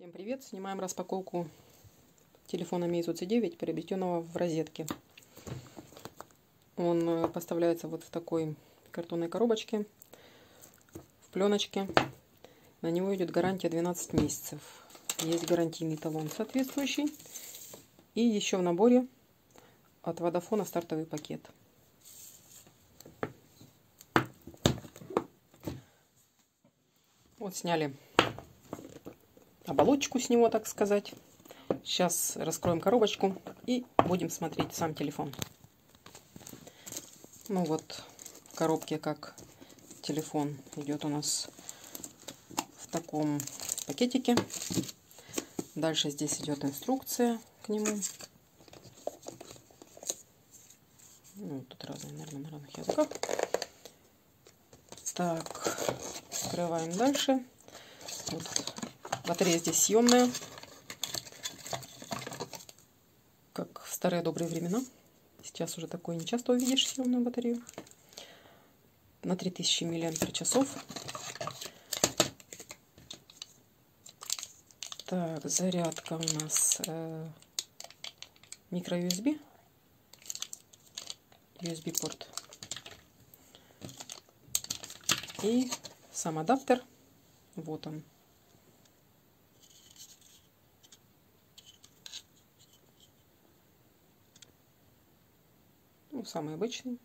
Всем привет! Снимаем распаковку телефона Meizu C9, приобретенного в розетке. Он э, поставляется вот в такой картонной коробочке, в пленочке. На него идет гарантия 12 месяцев. Есть гарантийный талон соответствующий. И еще в наборе от Водофона стартовый пакет. Вот сняли оболочку с него, так сказать. Сейчас раскроем коробочку и будем смотреть сам телефон. Ну вот, в коробке как телефон идет у нас в таком пакетике. Дальше здесь идет инструкция к нему. Ну, тут разные, наверное, на разных языках. Так, открываем дальше. Вот Батарея здесь съемная. Как в старые добрые времена. Сейчас уже такое не часто увидишь съемную батарею. На 3000 мАч. Так, зарядка у нас э, микро-USB. USB-порт. И сам адаптер. Вот он. Ну, самый обычный.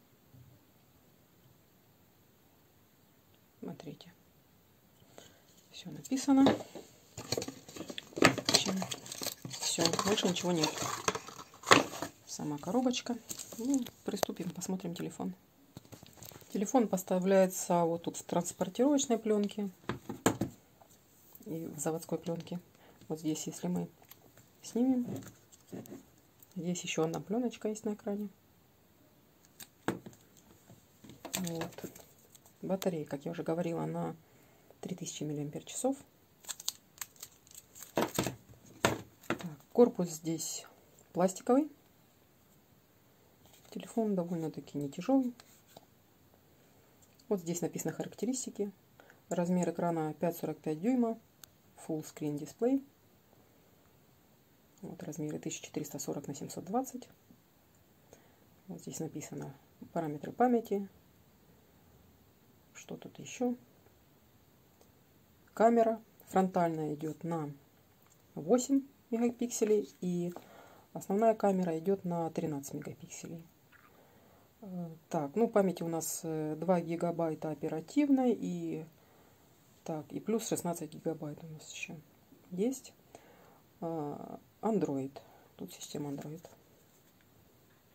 Смотрите. Все написано. Все, больше ничего нет. Сама коробочка. Ну, приступим, посмотрим телефон. Телефон поставляется вот тут в транспортировочной пленке и в заводской пленке. Вот здесь, если мы снимем, здесь еще одна пленочка есть на экране. Вот. Батарея, как я уже говорила, на 3000 мАч. Так, корпус здесь пластиковый. Телефон довольно-таки не тяжелый. Вот здесь написано характеристики. Размер экрана 5,45 дюйма. Full Screen Display. Вот размеры 1440 на 720. Вот здесь написано параметры памяти, что тут еще? Камера фронтальная идет на 8 мегапикселей и основная камера идет на 13 мегапикселей. Э, так, ну памяти у нас 2 э, гигабайта оперативной и так и плюс 16 гигабайт у нас еще есть. Э, Android. Тут система Android.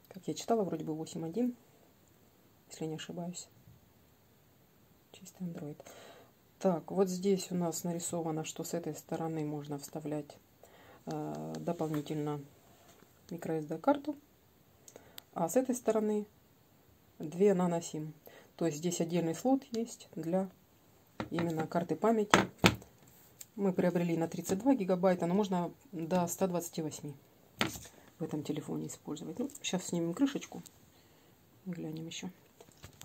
Как я читала, вроде бы 8.1, если не ошибаюсь чистый Android. Так, вот здесь у нас нарисовано, что с этой стороны можно вставлять э, дополнительно microSD карту, а с этой стороны две наносим. То есть здесь отдельный слот есть для именно карты памяти. Мы приобрели на 32 гигабайта, но можно до 128 в этом телефоне использовать. Ну, сейчас снимем крышечку. Глянем еще.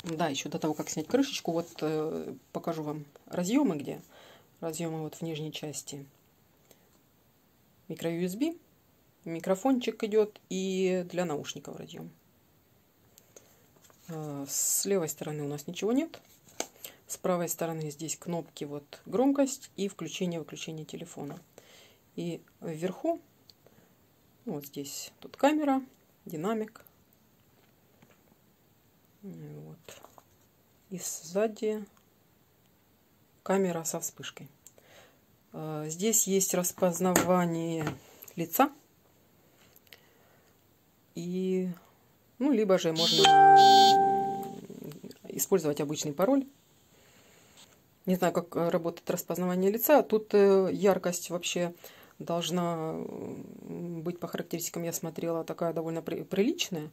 Да, еще до того, как снять крышечку, вот э, покажу вам разъемы где. Разъемы вот в нижней части. Микро-USB, микрофончик идет и для наушников разъем. Э, с левой стороны у нас ничего нет. С правой стороны здесь кнопки вот громкость и включение-выключение телефона. И вверху, вот здесь тут камера, динамик, вот. И сзади камера со вспышкой. А, здесь есть распознавание лица. И, ну, либо же можно использовать обычный пароль. Не знаю, как работает распознавание лица. Тут э, яркость вообще должна быть по характеристикам, я смотрела, такая довольно приличная.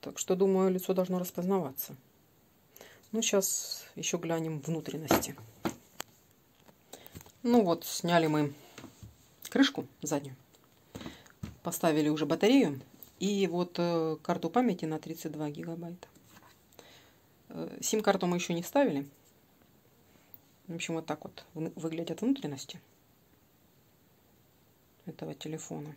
Так что, думаю, лицо должно распознаваться. Ну, сейчас еще глянем внутренности. Ну вот, сняли мы крышку заднюю. Поставили уже батарею. И вот э, карту памяти на 32 гигабайта. Э, сим-карту мы еще не ставили. В общем, вот так вот выглядят внутренности. этого телефона.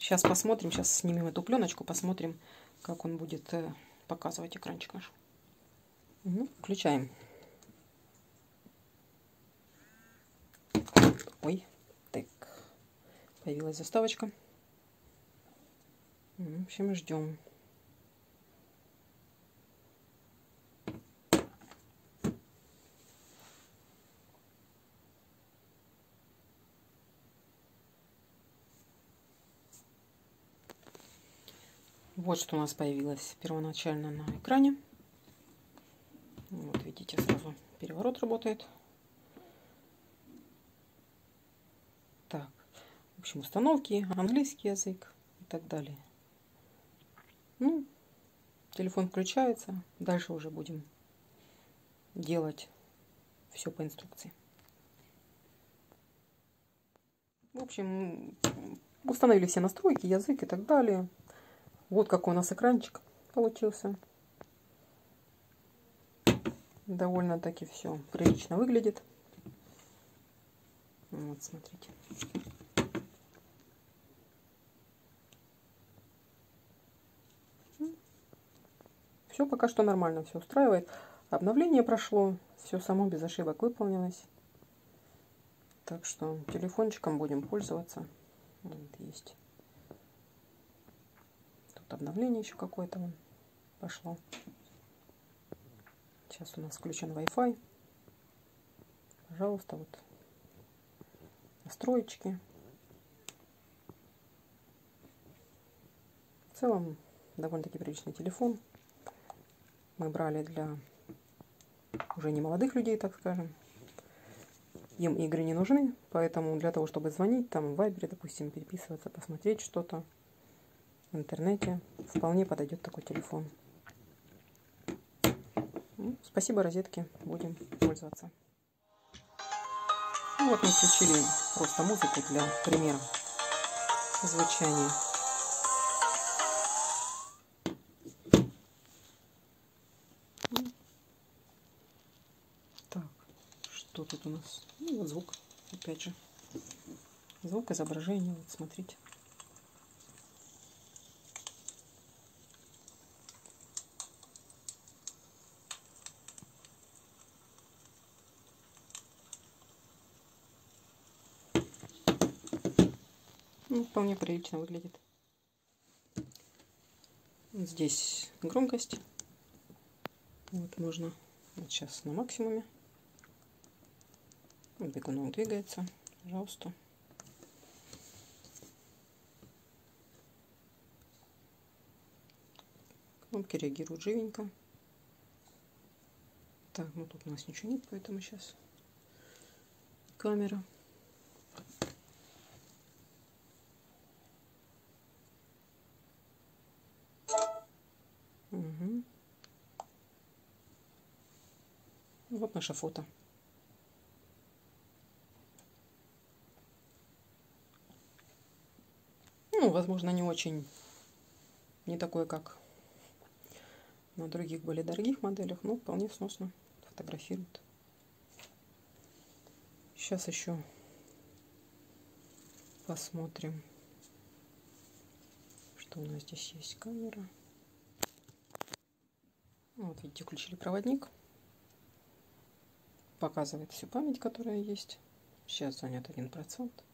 Сейчас посмотрим, сейчас снимем эту пленочку, посмотрим, как он будет э, показывать экранчик наш. Угу, включаем. Ой, так, появилась заставочка. В общем, ждем. Вот что у нас появилось первоначально на экране. Вот видите, сразу переворот работает. Так, в общем, установки, английский язык и так далее. Ну, телефон включается, дальше уже будем делать все по инструкции. В общем, установили все настройки, язык и так далее. Вот какой у нас экранчик получился. Довольно-таки все прилично выглядит. Вот, смотрите. Все пока что нормально, все устраивает. Обновление прошло, все само без ошибок выполнилось. Так что телефончиком будем пользоваться. Вот есть обновление еще какое-то пошло. Сейчас у нас включен Wi-Fi. Пожалуйста, вот настроечки. В целом, довольно-таки приличный телефон. Мы брали для уже не молодых людей, так скажем. Им игры не нужны, поэтому для того, чтобы звонить, там в Вайбере, допустим, переписываться, посмотреть что-то, в интернете вполне подойдет такой телефон. Ну, спасибо розетке, будем пользоваться. Ну, вот мы включили просто музыку для примера звучания. Так, что тут у нас? Ну, вот звук, опять же. Звук, изображение, вот смотрите. Ну, вполне прилично выглядит. Здесь громкость. Вот можно вот сейчас на максимуме. Бегунок двигается. Пожалуйста. Кнопки реагируют живенько. Так, ну тут у нас ничего нет, поэтому сейчас камера. Угу. Вот наше фото. Ну, возможно, не очень, не такое, как на других более дорогих моделях, но вполне сносно фотографирует. Сейчас еще посмотрим, что у нас здесь есть камера. Вот видите, включили проводник. Показывает всю память, которая есть. Сейчас занят один процент.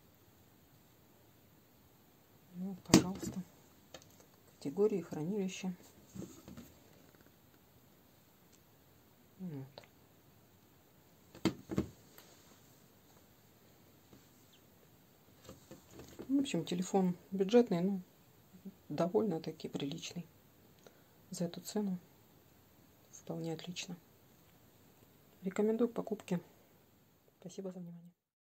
Ну, пожалуйста. Категории, хранилища. Вот. В общем, телефон бюджетный, но довольно-таки приличный за эту цену вполне отлично. Рекомендую к покупке. Спасибо за внимание.